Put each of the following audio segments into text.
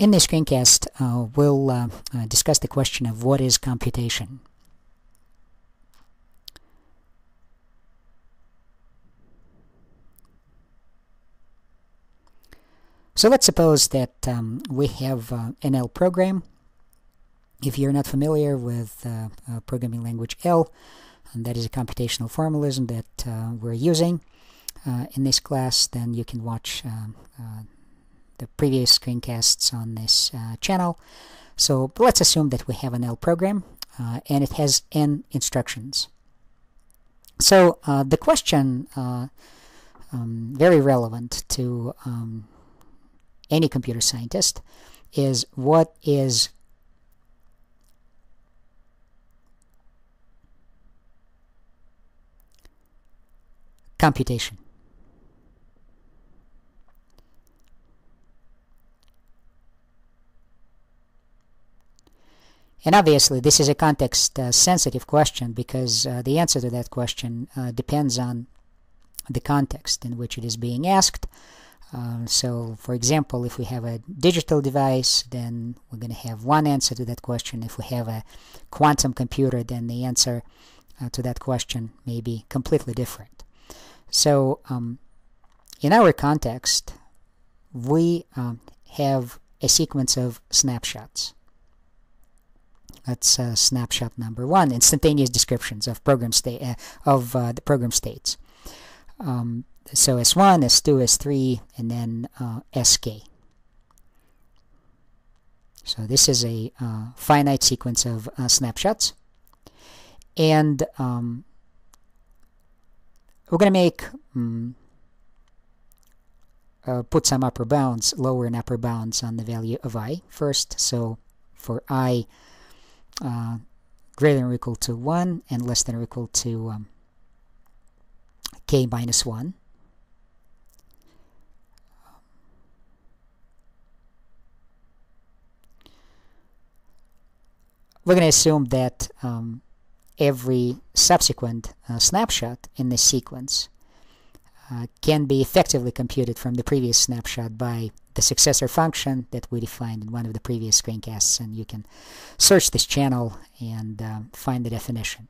In this screencast, uh, we'll uh, uh, discuss the question of what is computation. So let's suppose that um, we have uh, an L program. If you're not familiar with uh, programming language L, and that is a computational formalism that we're using in this class, then you can watch the previous screencasts on this channel. So let's assume that we have an L program and it has n instructions. So the question, um, very relevant to um, any computer scientist is what is computation. And obviously, this is a context-sensitive uh, question because uh, the answer to that question uh, depends on the context in which it is being asked, um, so for example, if we have a digital device, then we're going to have one answer to that question. If we have a quantum computer, then the answer uh, to that question may be completely different. So um, in our context, we um, have a sequence of snapshots. That's uh, snapshot number one, instantaneous descriptions of program state uh, of uh, the program states. Um, so S1, S2, S3, and then uh, Sk. So this is a uh, finite sequence of uh, snapshots. And um, we're going to make um, uh, put some upper bounds, lower and upper bounds on the value of i first. So for i uh, greater than or equal to 1 and less than or equal to um, k minus 1. we're going to assume that um, every subsequent uh, snapshot in this sequence uh, can be effectively computed from the previous snapshot by the successor function that we defined in one of the previous screencasts and you can search this channel and uh, find the definition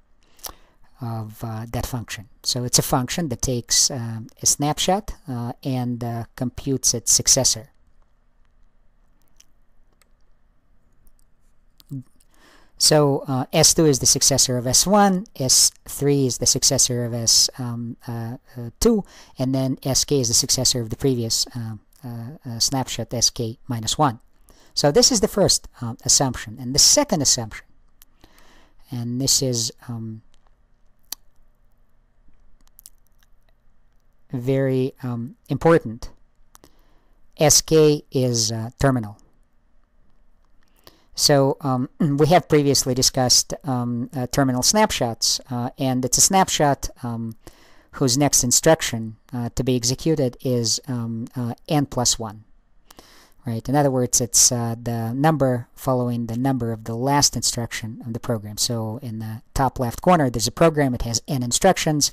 of uh, that function. So it's a function that takes um, a snapshot uh, and uh, computes its successor. So uh, S2 is the successor of S1, S3 is the successor of S2, um, uh, uh, and then Sk is the successor of the previous um, uh, uh, snapshot Sk minus 1. So this is the first um, assumption. And the second assumption, and this is um, very um, important, Sk is uh, terminal. So um, we have previously discussed um, uh, terminal snapshots, uh, and it's a snapshot um, whose next instruction uh, to be executed is um, uh, n plus 1. Right. In other words, it's uh, the number following the number of the last instruction of the program. So in the top left corner, there's a program. It has n instructions,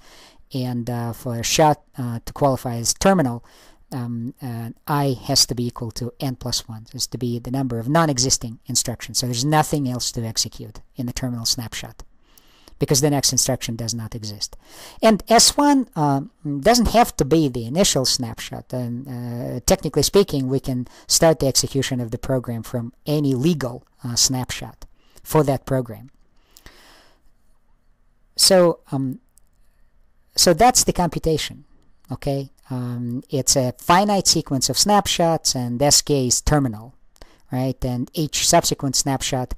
and uh, for a shot to qualify as terminal, um, uh, i has to be equal to n plus 1. It's to be the number of non-existing instructions. So there's nothing else to execute in the terminal snapshot because the next instruction does not exist. And S1 uh, doesn't have to be the initial snapshot. And uh, technically speaking, we can start the execution of the program from any legal uh, snapshot for that program. So, um, so that's the computation. Okay, um, it's a finite sequence of snapshots and Sk is terminal, right? And each subsequent snapshot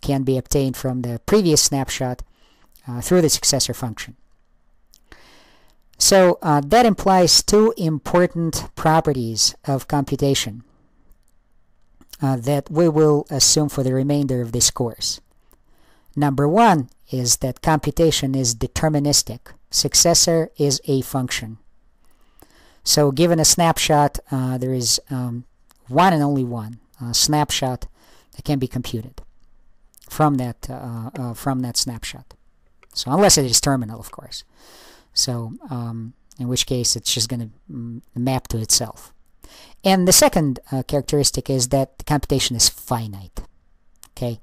can be obtained from the previous snapshot uh, through the successor function. So uh, that implies two important properties of computation uh, that we will assume for the remainder of this course. Number one is that computation is deterministic. Successor is a function. So given a snapshot, uh, there is um, one and only one uh, snapshot that can be computed from that uh, uh, from that snapshot. So unless it is terminal, of course. So um, in which case it's just going to mm, map to itself. And the second uh, characteristic is that the computation is finite. Okay,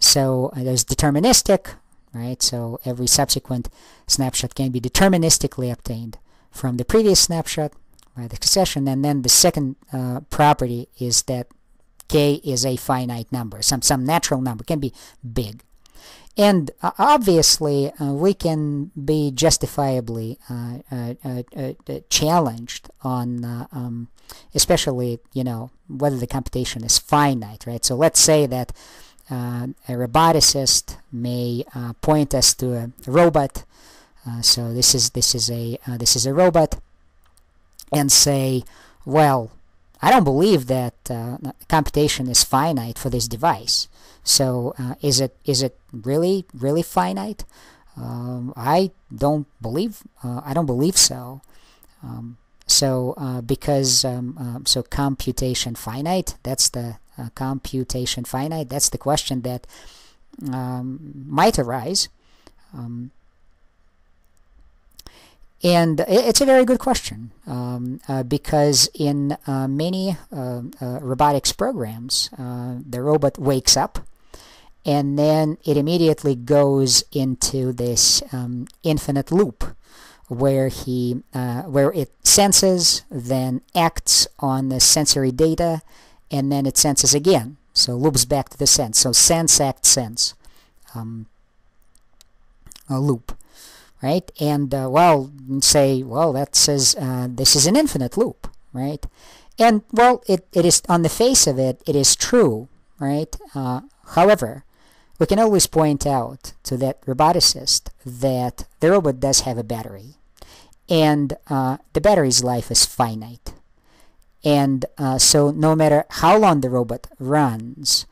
so uh, there's deterministic, right? So every subsequent snapshot can be deterministically obtained from the previous snapshot by the succession. And then the second uh, property is that k is a finite number, some some natural number, can be big. And uh, obviously, uh, we can be justifiably uh, uh, uh, challenged on, um, especially, you know, whether the computation is finite, right? So let's say that a roboticist may point us to a robot. so this is this is a this is a robot, and say, well, I don't believe that computation is finite for this device. So uh, is it is it really really finite? Um, I don't believe uh, I don't believe so. Um, so uh, because um, um so computation finite that's the uh, computation finite that's the question that um, might arise. And it's a very good question um, uh, because in uh, many uh, robotics programs, the robot wakes up and then it immediately goes into this um, infinite loop where he uh, where it senses then acts on the sensory data and then it senses again. So loops back to the sense. So sense act sense um, a loop right and uh, well say well that says uh, this is an infinite loop right and well it, it is on the face of it it is true right uh, however we can always point out to that roboticist that the robot does have a battery and uh, the battery's life is finite. And uh, so no matter how long the robot runs,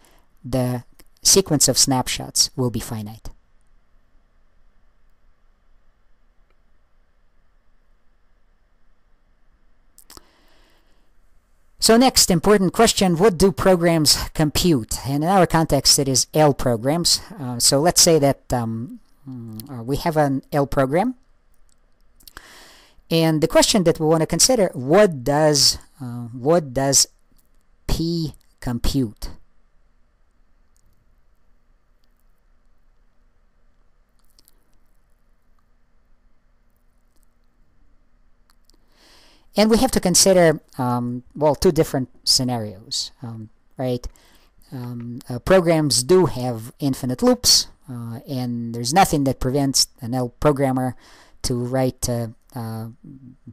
the sequence of snapshots will be finite. So next important question, what do programs compute? And in our context, it is L programs. Uh, so let's say that um, uh, we have an L program. And the question that we want to consider, what does, uh, what does P compute? And we have to consider, um, well, two different scenarios, um, right? Um, uh, programs do have infinite loops, uh, and there's nothing that prevents an L programmer to write a, a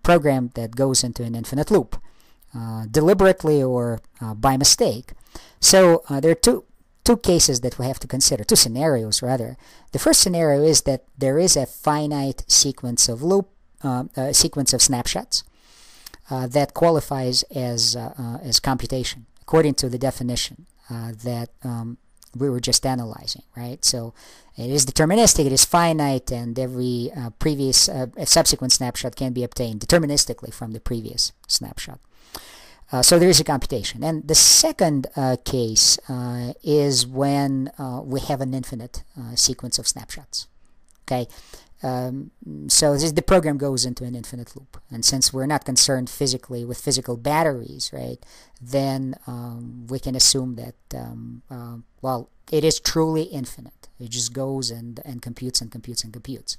program that goes into an infinite loop, uh, deliberately or uh, by mistake. So uh, there are two two cases that we have to consider, two scenarios rather. The first scenario is that there is a finite sequence of loop, uh, sequence of snapshots, that qualifies as uh, uh, as computation according to the definition that um, we were just analyzing, right? So it is deterministic, it is finite, and every uh, previous uh, subsequent snapshot can be obtained deterministically from the previous snapshot. Uh, so there is a computation. And the second case is when we have an infinite sequence of snapshots. Okay, um, so this, the program goes into an infinite loop. And since we're not concerned physically with physical batteries, right, then um, we can assume that, um, uh, well, it is truly infinite. It just goes and, and computes and computes and computes.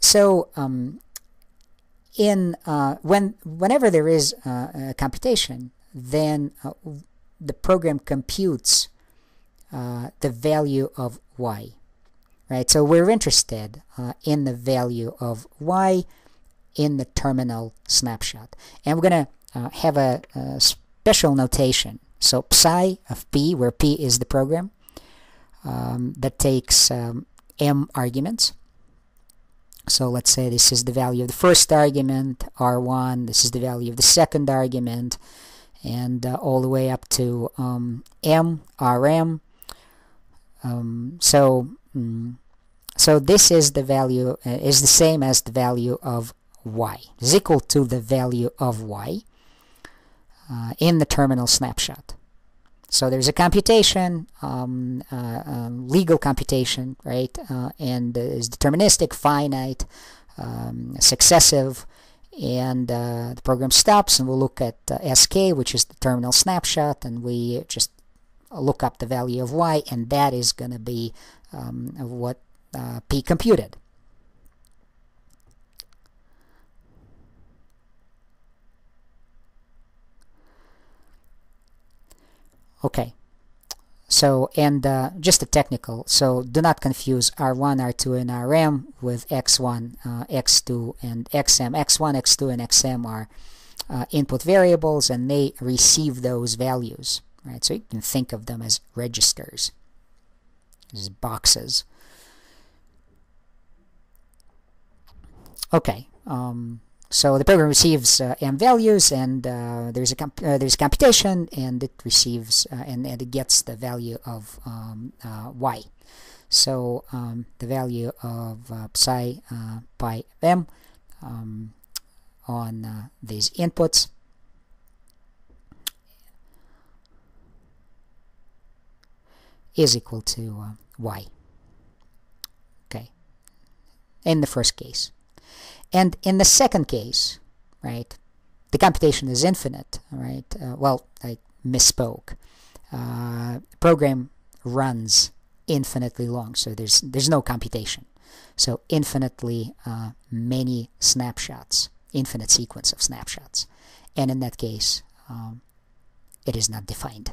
So um, in uh, when whenever there is uh, a computation, then uh, the program computes uh, the value of y right? So we're interested uh, in the value of y in the terminal snapshot. And we're going to uh, have a, a, special notation. So psi of p, where p is the program, um, that takes um, m arguments. So let's say this is the value of the first argument, r1, this is the value of the second argument, and uh, all the way up to um, m, rm. Um, so Mm. So this is the value, uh, is the same as the value of y, is equal to the value of y uh, in the terminal snapshot. So there's a computation, um, uh, um, legal computation, right? Uh, and is deterministic, finite, um, successive, and uh, the program stops and we'll look at uh, sk which is the terminal snapshot and we just look up the value of y and that is going to be um, what uh, p computed okay so, and uh, just a technical, so do not confuse R1, R2, and RM with X1, uh, X2, and XM. X1, X2, and XM are uh, input variables and they receive those values, right? So you can think of them as registers, as boxes. Okay, um, so the program receives uh, m values, and uh, there's a uh, there's a computation, and it receives uh, and, and it gets the value of um, uh, y. So um, the value of uh, psi pi m um, on these inputs is equal to y. Okay, in the first case. And in the second case, right, the computation is infinite, right? Uh, well, I misspoke. Uh, program runs infinitely long, so there's there's no computation. So infinitely uh, many snapshots, infinite sequence of snapshots, and in that case, um, it is not defined.